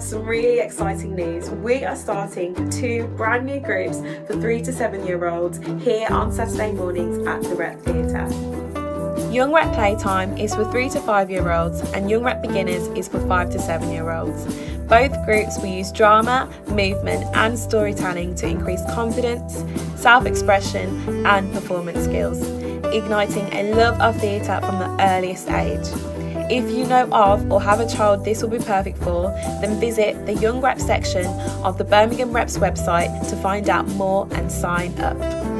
some really exciting news. We are starting two brand new groups for three to seven year olds here on Saturday mornings at the Rep Theatre. Young Rep Playtime is for 3 to 5 year olds and Young Rep Beginners is for 5 to 7 year olds. Both groups will use drama, movement, and storytelling to increase confidence, self expression, and performance skills, igniting a love of theatre from the earliest age. If you know of or have a child this will be perfect for, then visit the Young Rep section of the Birmingham Reps website to find out more and sign up.